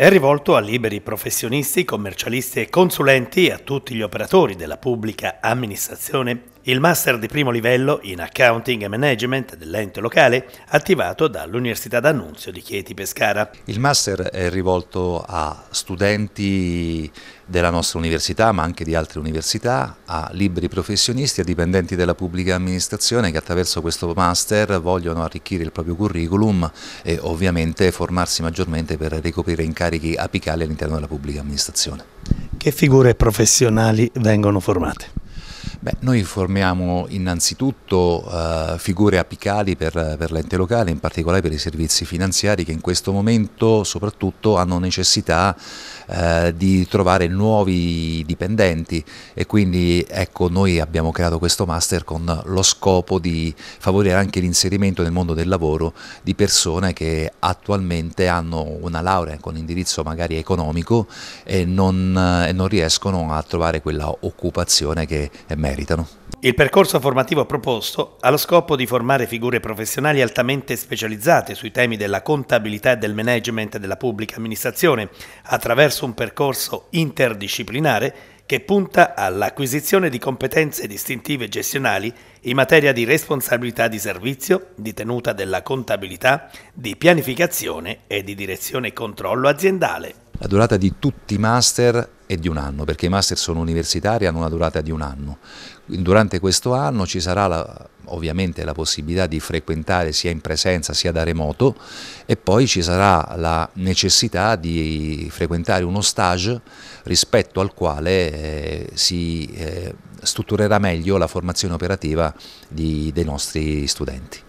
È rivolto a liberi professionisti, commercialisti e consulenti e a tutti gli operatori della pubblica amministrazione il master di primo livello in accounting e management dell'ente locale attivato dall'Università d'Annunzio di Chieti Pescara. Il master è rivolto a studenti della nostra università ma anche di altre università, a liberi professionisti, a dipendenti della pubblica amministrazione che attraverso questo master vogliono arricchire il proprio curriculum e ovviamente formarsi maggiormente per ricoprire incarichi apicali all'interno della pubblica amministrazione. Che figure professionali vengono formate? Beh, noi formiamo innanzitutto uh, figure apicali per, per l'ente locale, in particolare per i servizi finanziari che in questo momento soprattutto hanno necessità uh, di trovare nuovi dipendenti. E quindi ecco noi abbiamo creato questo master con lo scopo di favorire anche l'inserimento nel mondo del lavoro di persone che attualmente hanno una laurea con indirizzo magari economico e non, e non riescono a trovare quella occupazione che è meglio meritano. Il percorso formativo proposto ha lo scopo di formare figure professionali altamente specializzate sui temi della contabilità e del management della pubblica amministrazione attraverso un percorso interdisciplinare che punta all'acquisizione di competenze distintive gestionali in materia di responsabilità di servizio, di tenuta della contabilità, di pianificazione e di direzione e controllo aziendale. La durata di tutti i master è di un anno, perché i master sono universitari e hanno una durata di un anno. Durante questo anno ci sarà la, ovviamente la possibilità di frequentare sia in presenza sia da remoto e poi ci sarà la necessità di frequentare uno stage rispetto al quale eh, si eh, strutturerà meglio la formazione operativa di, dei nostri studenti.